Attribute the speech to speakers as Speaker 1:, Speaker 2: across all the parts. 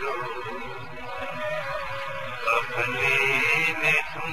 Speaker 1: दो अपने में तुम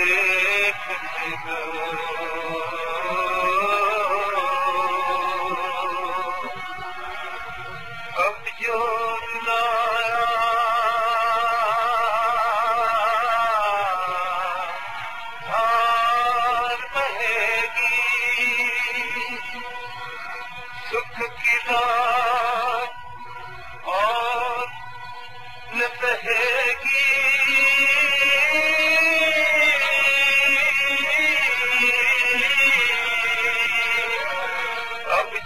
Speaker 1: देखने दो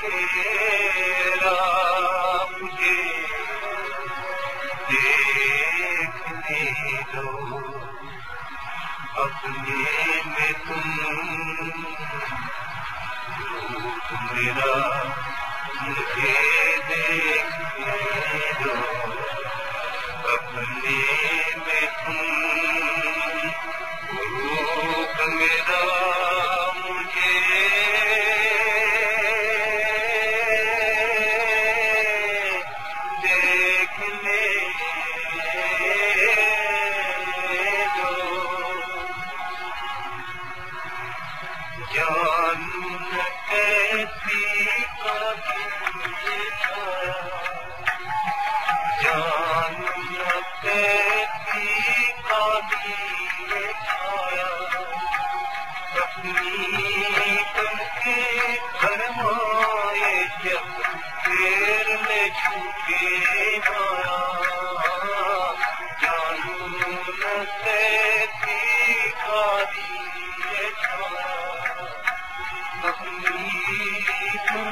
Speaker 1: दो अपने में तुम देखने तेर में छूटे माया जानू न से दीवारी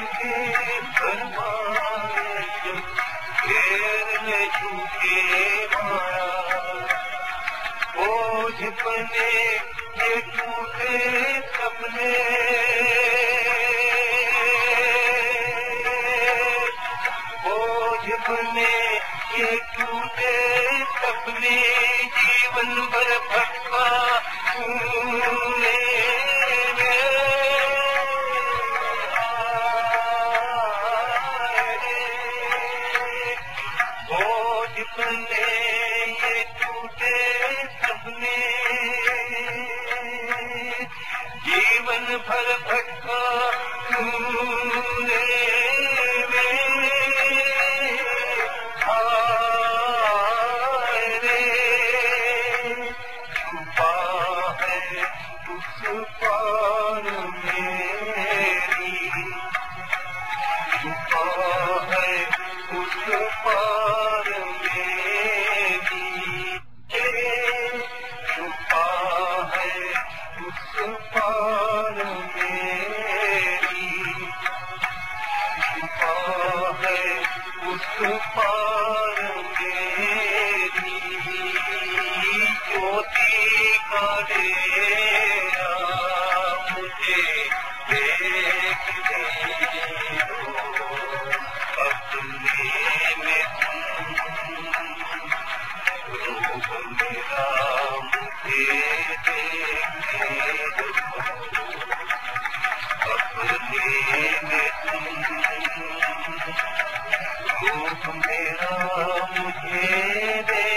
Speaker 1: छुके तेर में छूटे माया बोझ बने ये टूटे सपने जीवन भर सपने। जीवन भर तूने ಸುಪಾ तुम मेरा मुझे दे